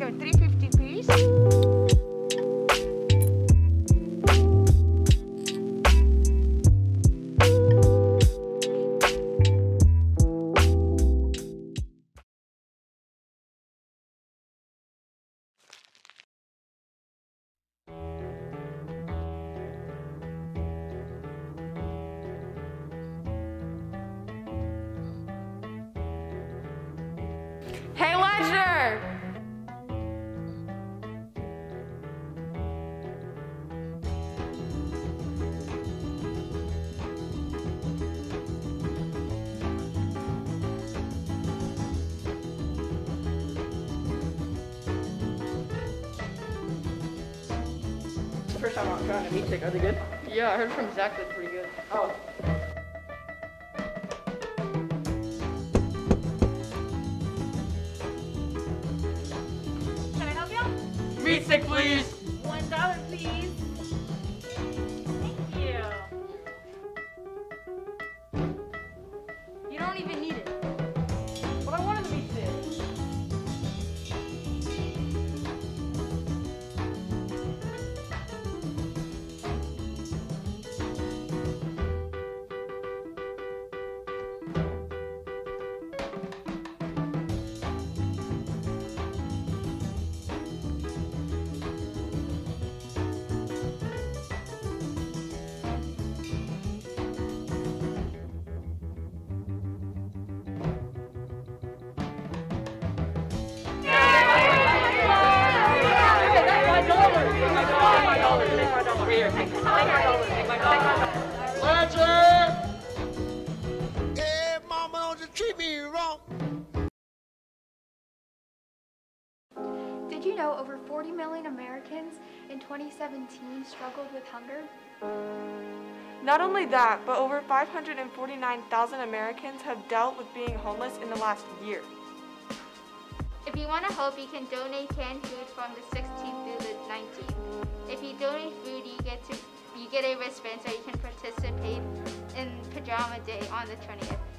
It's 350 please. First time I'm trying a meat stick. Are they good? Yeah, I heard from Zach that's pretty good. Oh. Can I help you? Meat Did you know over 40 million Americans in 2017 struggled with hunger? Not only that, but over 549,000 Americans have dealt with being homeless in the last year. If you want to help, you can donate canned food from the 16th through the 19th. If you donate food, you get to you get a wristband so you can participate in pajama day on the 20th.